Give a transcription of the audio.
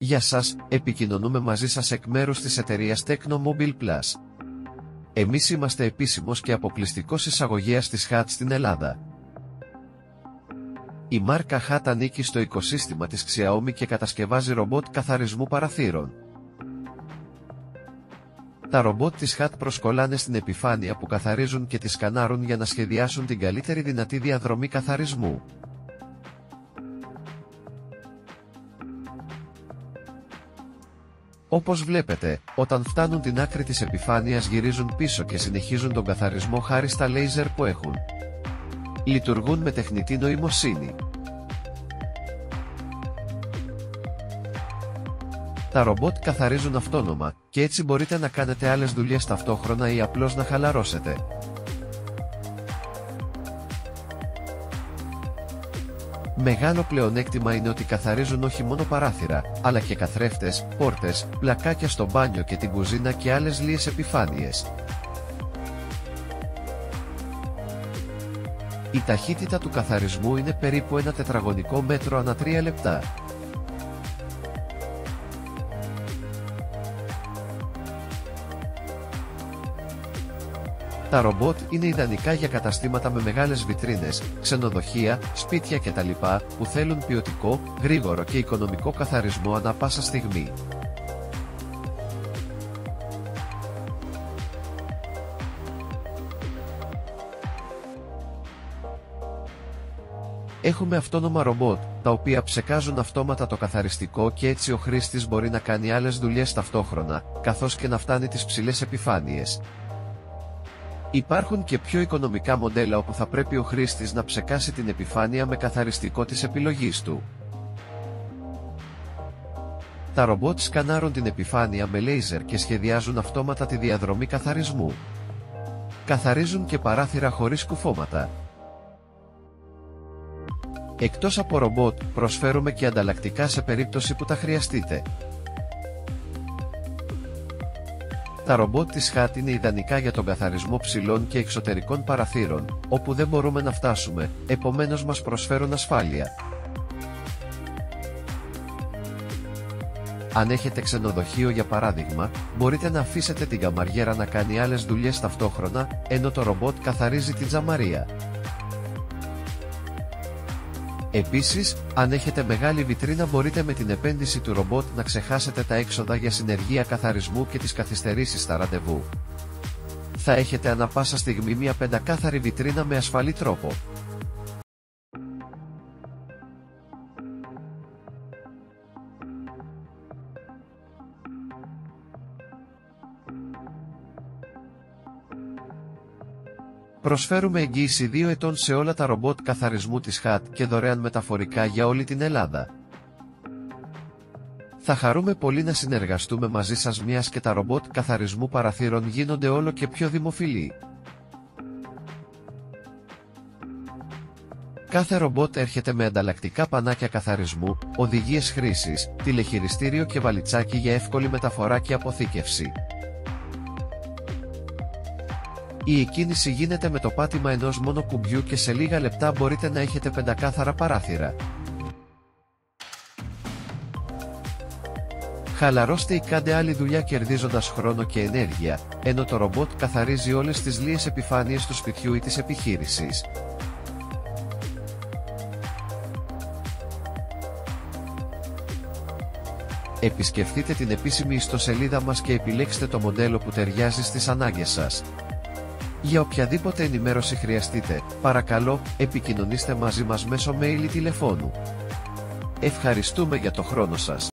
Γεια σας, επικοινωνούμε μαζί σας εκ μέρους της εταιρείας Technomobile Plus. Εμείς είμαστε επίσημος και αποκλειστικός εισαγωγέας της HAT στην Ελλάδα. Η μάρκα HAT ανήκει στο οικοσύστημα της Xiaomi και κατασκευάζει ρομπότ καθαρισμού παραθύρων. Τα ρομπότ της HAT προσκολάνε στην επιφάνεια που καθαρίζουν και τη σκανάρουν για να σχεδιάσουν την καλύτερη δυνατή διαδρομή καθαρισμού. Όπως βλέπετε, όταν φτάνουν την άκρη της επιφάνειας γυρίζουν πίσω και συνεχίζουν τον καθαρισμό χάρη στα λέιζερ που έχουν. Λειτουργούν με τεχνητή νοημοσύνη. Τα ρομπότ καθαρίζουν αυτόνομα, και έτσι μπορείτε να κάνετε άλλες δουλειές ταυτόχρονα ή απλώς να χαλαρώσετε. Μεγάλο πλεονέκτημα είναι ότι καθαρίζουν όχι μόνο παράθυρα, αλλά και καθρέφτες, πόρτες, πλακάκια στο μπάνιο και την κουζίνα και άλλες λίες επιφάνειες. Η ταχύτητα του καθαρισμού είναι περίπου ένα τετραγωνικό μέτρο ανά 3 λεπτά. Τα ρομπότ είναι ιδανικά για καταστήματα με μεγάλες βιτρίνες, ξενοδοχεία, σπίτια κτλ. που θέλουν ποιοτικό, γρήγορο και οικονομικό καθαρισμό ανά πάσα στιγμή. Έχουμε αυτόνομα ρομπότ, τα οποία ψεκάζουν αυτόματα το καθαριστικό και έτσι ο χρήστης μπορεί να κάνει άλλες δουλειές ταυτόχρονα, καθώς και να φτάνει τις ψηλές επιφάνειες. Υπάρχουν και πιο οικονομικά μοντέλα όπου θα πρέπει ο χρήστης να ψεκάσει την επιφάνεια με καθαριστικό της επιλογής του. Τα ρομπότ σκανάρουν την επιφάνεια με λέιζερ και σχεδιάζουν αυτόματα τη διαδρομή καθαρισμού. Καθαρίζουν και παράθυρα χωρίς κουφώματα. Εκτός από ρομπότ, προσφέρουμε και ανταλλακτικά σε περίπτωση που τα χρειαστείτε. Τα ρομπότ της HAT είναι ιδανικά για τον καθαρισμό ψηλών και εξωτερικών παραθύρων, όπου δεν μπορούμε να φτάσουμε, επομένως μας προσφέρουν ασφάλεια. Αν έχετε ξενοδοχείο για παράδειγμα, μπορείτε να αφήσετε την καμαριέρα να κάνει άλλες δουλειές ταυτόχρονα, ενώ το ρομπότ καθαρίζει την τζαμαρία. Επίσης, αν έχετε μεγάλη βιτρίνα μπορείτε με την επένδυση του ρομπότ να ξεχάσετε τα έξοδα για συνεργεία καθαρισμού και τις καθυστερήσεις στα ραντεβού. Θα έχετε ανα πάσα στιγμή μια πεντακάθαρη βιτρίνα με ασφαλή τρόπο. Προσφέρουμε εγγύηση 2 ετών σε όλα τα ρομπότ καθαρισμού της HAT και δωρεάν μεταφορικά για όλη την Ελλάδα. Θα χαρούμε πολύ να συνεργαστούμε μαζί σας μιας και τα ρομπότ καθαρισμού παραθύρων γίνονται όλο και πιο δημοφιλή. Κάθε ρομπότ έρχεται με ανταλλακτικά πανάκια καθαρισμού, οδηγίες χρήσης, τηλεχειριστήριο και βαλιτσάκι για εύκολη μεταφορά και αποθήκευση. Η εκκίνηση γίνεται με το πάτημα ενός μόνο κουμπιού και σε λίγα λεπτά μπορείτε να έχετε πεντακάθαρα παράθυρα. Χαλαρώστε ή κάντε άλλη δουλειά κερδίζοντας χρόνο και ενέργεια, ενώ το ρομπότ καθαρίζει όλες τις λίες επιφάνειες του σπιτιού ή της επιχείρησης. Επισκεφτείτε την επίσημη ιστοσελίδα μας και επιλέξτε το μοντέλο που ταιριάζει στις ανάγκες σας. Για οποιαδήποτε ενημέρωση χρειαστείτε, παρακαλώ, επικοινωνήστε μαζί μας μέσω mail ή τηλεφώνου. Ευχαριστούμε για το χρόνο σας.